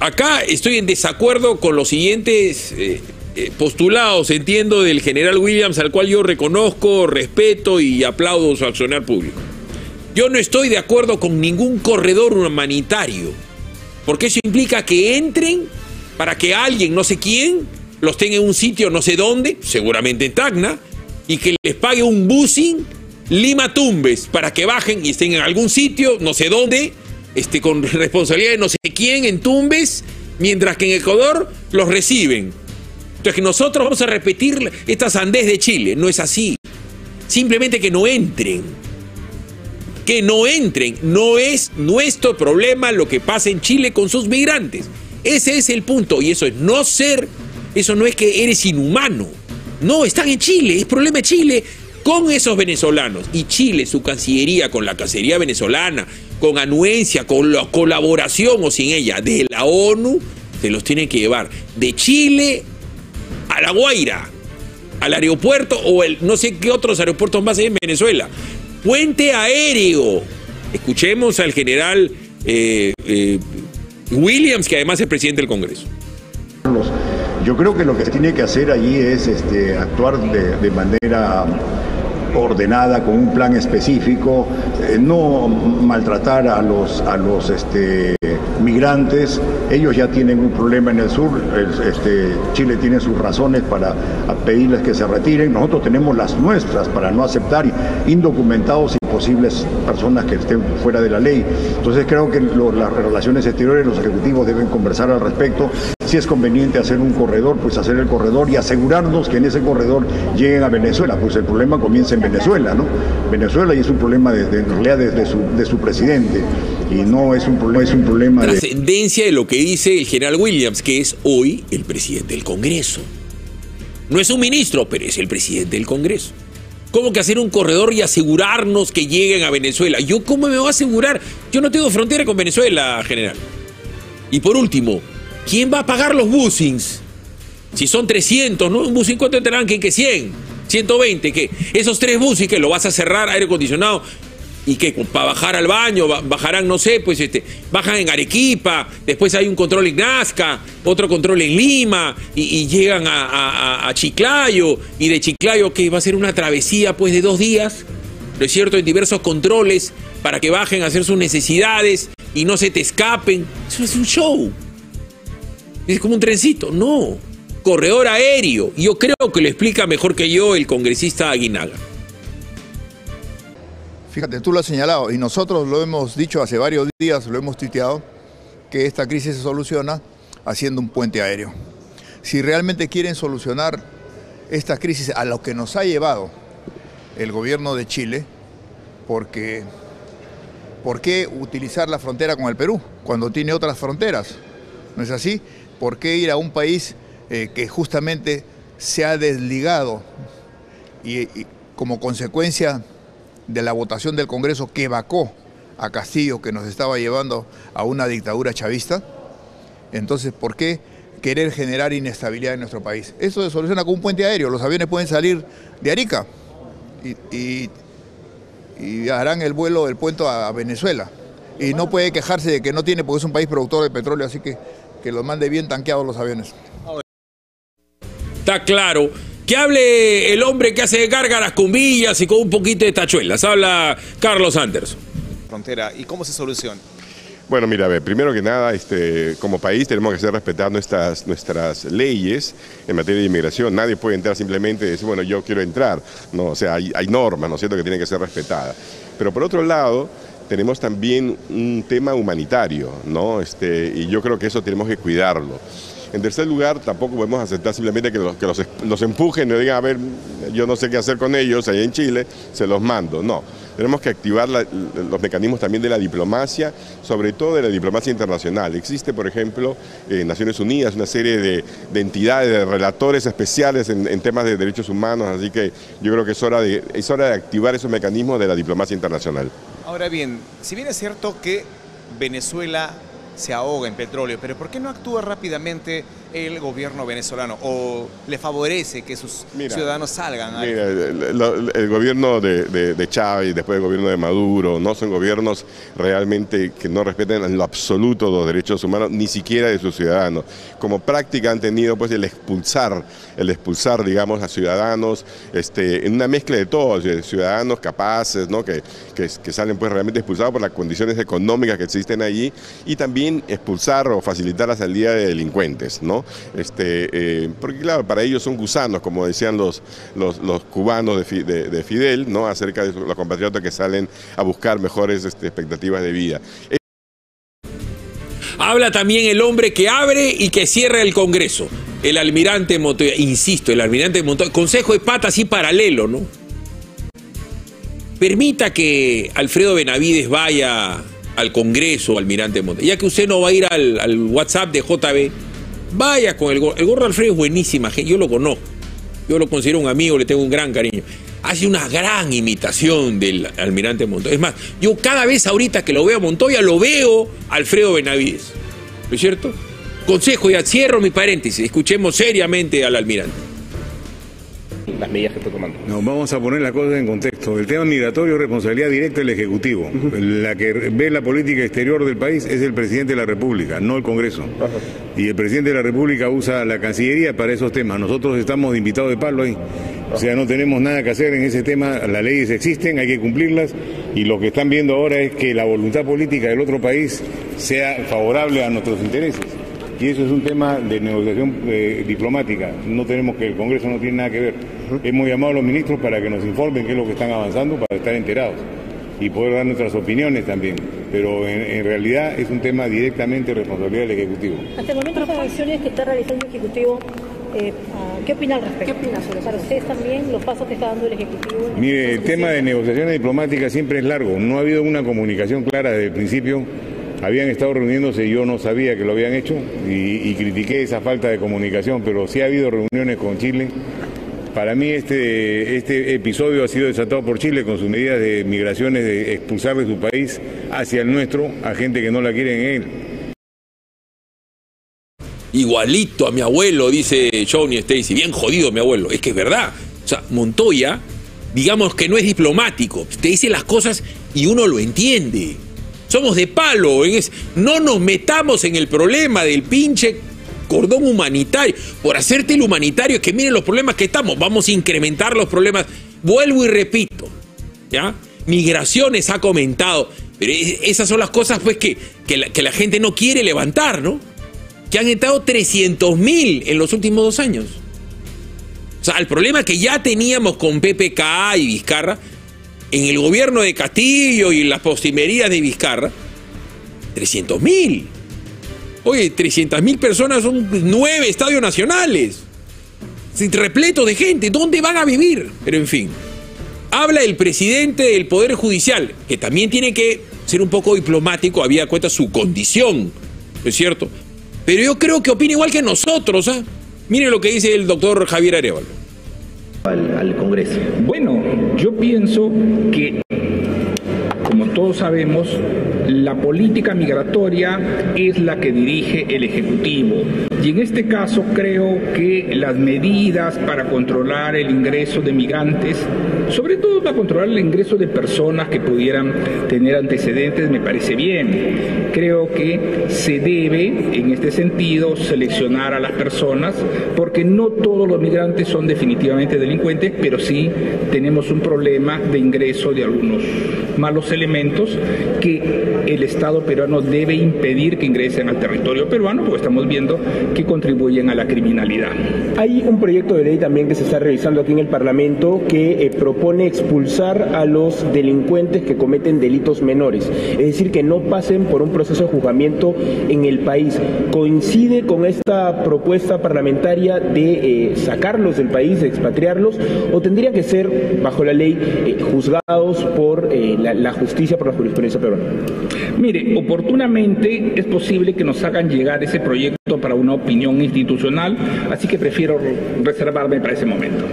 acá estoy en desacuerdo con los siguientes eh, eh, postulados, entiendo, del general Williams, al cual yo reconozco, respeto y aplaudo su accionar público. Yo no estoy de acuerdo con ningún corredor humanitario, porque eso implica que entren para que alguien, no sé quién, los tenga en un sitio no sé dónde, seguramente en Tacna, y que les pague un busing Lima Tumbes para que bajen y estén en algún sitio, no sé dónde, este, con responsabilidad de no sé quién en Tumbes, mientras que en Ecuador los reciben. Entonces que nosotros vamos a repetir esta sandez de Chile, no es así. Simplemente que no entren. Que no entren. No es nuestro problema lo que pasa en Chile con sus migrantes. Ese es el punto. Y eso es no ser, eso no es que eres inhumano. No, están en Chile, es problema de Chile con esos venezolanos. Y Chile, su cancillería, con la cacería venezolana, con anuencia, con la colaboración o sin ella de la ONU, se los tiene que llevar de Chile a La Guaira, al aeropuerto o el no sé qué otros aeropuertos más hay en Venezuela. Puente aéreo. Escuchemos al general eh, eh, Williams, que además es presidente del Congreso. Yo creo que lo que se tiene que hacer allí es este, actuar de manera ordenada, con un plan específico, eh, no maltratar a los, a los este, migrantes. Ellos ya tienen un problema en el sur, este, Chile tiene sus razones para pedirles que se retiren, nosotros tenemos las nuestras para no aceptar indocumentados y posibles personas que estén fuera de la ley. Entonces creo que las relaciones exteriores, los ejecutivos deben conversar al respecto si es conveniente hacer un corredor, pues hacer el corredor y asegurarnos que en ese corredor lleguen a Venezuela, pues el problema comienza en Venezuela, ¿no? Venezuela y es un problema de, en realidad de, su, de presidente y no es un, problema, es un problema de... Trascendencia de lo que dice el general Williams, que es hoy el presidente del Congreso. No es un ministro, pero es el presidente del Congreso. ¿Cómo que hacer un corredor y asegurarnos que lleguen a Venezuela? ¿Yo cómo me voy a asegurar? Yo no tengo frontera con Venezuela, general. Y por último, ¿quién va a pagar los busings? Si son 300, ¿no? Un busing, ¿cuánto tendrán que, que 100? 120, que esos tres buses que lo vas a cerrar aire acondicionado y que para bajar al baño bajarán, no sé, pues este, bajan en Arequipa, después hay un control en Nazca, otro control en Lima y, llegan a, Chiclayo y de Chiclayo que va a ser una travesía pues de dos días, ¿no es cierto? En diversos controles para que bajen a hacer sus necesidades y no se te escapen. Eso es un show. Es como un trencito. No. Corredor aéreo. Yo creo que lo explica mejor que yo el congresista Aguinaga. Fíjate, tú lo has señalado y nosotros lo hemos dicho hace varios días, lo hemos tuiteado, que esta crisis se soluciona haciendo un puente aéreo. Si realmente quieren solucionar esta crisis a lo que nos ha llevado el gobierno de Chile, porque ¿por qué utilizar la frontera con el Perú cuando tiene otras fronteras? ¿No es así? ¿Por qué ir a un país eh, que justamente se ha desligado y, y como consecuencia de la votación del Congreso que vacó a Castillo, que nos estaba llevando a una dictadura chavista. Entonces, ¿por qué querer generar inestabilidad en nuestro país? Eso se soluciona con un puente aéreo. Los aviones pueden salir de Arica y, harán el vuelo del puente a Venezuela. Y no puede quejarse de que no tiene, porque es un país productor de petróleo, así que que los mande bien tanqueados los aviones. Está claro que hable el hombre que hace gárgaras con villas y con un poquito de tachuelas. Habla Carlos Anderson. Frontera, ¿y cómo se soluciona? Bueno, mira, a ver, primero que nada, este, como país tenemos que hacer respetar nuestras, nuestras leyes en materia de inmigración. Nadie puede entrar simplemente y decir, bueno, yo quiero entrar. No, o sea, hay, hay normas, ¿no es cierto?, que tienen que ser respetadas. Pero por otro lado, tenemos también un tema humanitario, ¿no? Este, y yo creo que eso tenemos que cuidarlo. En tercer lugar, tampoco podemos aceptar simplemente que los, que los, empujen y digan, a ver, yo no sé qué hacer con ellos allá en Chile, se los mando. No, tenemos que activar los mecanismos también de la diplomacia, sobre todo de la diplomacia internacional. Existe, por ejemplo, en Naciones Unidas una serie de, entidades, de relatores especiales en, temas de derechos humanos, así que yo creo que es hora, de, es hora de activar esos mecanismos de la diplomacia internacional. Ahora bien, si bien es cierto que Venezuela se ahoga en petróleo, pero ¿por qué no actúa rápidamente el gobierno venezolano o le favorece que sus ciudadanos salgan? A mira, el, gobierno de, de, Chávez después el gobierno de Maduro no son gobiernos realmente que no respeten en lo absoluto los derechos humanos, ni siquiera de sus ciudadanos. Como práctica han tenido pues el expulsar, el expulsar, digamos, a ciudadanos este, en una mezcla de todos, ciudadanos capaces, ¿no? que, que, que salen pues realmente expulsados por las condiciones económicas que existen allí y también expulsar o facilitar la salida de delincuentes, ¿no? Este, eh, porque claro, para ellos son gusanos, como decían los, los, cubanos de, Fidel, ¿no? Acerca de los compatriotas que salen a buscar mejores este, expectativas de vida. Habla también el hombre que abre y que cierra el Congreso, el almirante Montoya. Insisto, el almirante Montoya. Consejo de pata así paralelo, ¿no? Permita que Alfredo Benavides vaya al Congreso, almirante Montoya. Ya que usted no va a ir al, WhatsApp de JB, vaya con el gorro. El gorro Alfredo es buenísima, yo lo conozco. Yo lo considero un amigo, le tengo un gran cariño. Hace una gran imitación del almirante Montoya. Es más, yo cada vez ahorita que lo veo a Montoya, lo veo Alfredo Benavides. ¿No es cierto? Consejo, ya cierro mi paréntesis. Escuchemos seriamente al almirante las medidas que está tomando. No, vamos a poner las cosas en contexto. El tema migratorio es responsabilidad directa del Ejecutivo. La que ve la política exterior del país es el presidente de la República, no el Congreso. Y el presidente de la República usa la Cancillería para esos temas. Nosotros estamos invitados de palo ahí. O sea, no tenemos nada que hacer en ese tema. Las leyes existen, hay que cumplirlas. Y lo que están viendo ahora es que la voluntad política del otro país sea favorable a nuestros intereses y eso es un tema de negociación eh, diplomática. No tenemos que el Congreso no tiene nada que ver. Hemos llamado a los ministros para que nos informen qué es lo que están avanzando para estar enterados y poder dar nuestras opiniones también. Pero en, realidad es un tema directamente responsabilidad del Ejecutivo. Hasta el momento las acciones que está realizando el Ejecutivo eh, ¿Qué opina al respecto? ¿Qué opina sobre ustedes también, los pasos que está dando el Ejecutivo? Mire, el tema de negociaciones diplomáticas siempre es largo. No ha habido una comunicación clara desde el principio habían estado reuniéndose y yo no sabía que lo habían hecho y, critiqué esa falta de comunicación, pero sí ha habido reuniones con Chile. Para mí este, este episodio ha sido desatado por Chile con sus medidas de migraciones, de expulsar de su país hacia el nuestro a gente que no la quiere en él. Igualito a mi abuelo, dice Johnny Stacy, bien jodido mi abuelo. Es que es verdad. O sea, Montoya, digamos que no es diplomático, te dice las cosas y uno lo entiende. Somos de palo. no nos metamos en el problema del pinche cordón humanitario. Por hacerte el humanitario que miren los problemas que estamos. Vamos a incrementar los problemas. Vuelvo y repito. ¿Ya? Migraciones ha comentado. Pero esas son las cosas pues que, que, la, gente no quiere levantar, ¿no? Que han estado 300 mil en los últimos dos años. O sea, el problema que ya teníamos con PPK y Vizcarra en el gobierno de Castillo y en las postimerías de Vizcarra, 300 mil. Oye, 300 mil personas son nueve estadios nacionales. Repleto de gente. ¿Dónde van a vivir? Pero en fin. Habla el presidente del Poder Judicial, que también tiene que ser un poco diplomático, había cuenta su condición, ¿es cierto? Pero yo creo que opina igual que nosotros. ¿ah? Miren lo que dice el doctor Javier Arevalo al, Congreso? Bueno, yo pienso que, todos sabemos, la política migratoria es la que dirige el Ejecutivo. Y en este caso creo que las medidas para controlar el ingreso de migrantes, sobre todo para controlar el ingreso de personas que pudieran tener antecedentes, me parece bien. Creo que se debe, en este sentido, seleccionar a las personas, porque no todos los migrantes son definitivamente delincuentes, pero sí tenemos un problema de ingreso de algunos malos elementos que el Estado peruano debe impedir que ingresen al territorio peruano, porque estamos viendo que contribuyen a la criminalidad. Hay un proyecto de ley también que se está revisando aquí en el Parlamento que eh, propone expulsar a los delincuentes que cometen delitos menores, es decir, que no pasen por un proceso de juzgamiento en el país. ¿Coincide con esta propuesta parlamentaria de eh, sacarlos del país, de expatriarlos, o tendrían que ser, bajo la ley, eh, juzgados por la, la justicia, por la jurisprudencia peruana? Mire, oportunamente es posible que nos hagan llegar ese proyecto para una opinión institucional, así que prefiero reservarme para ese momento.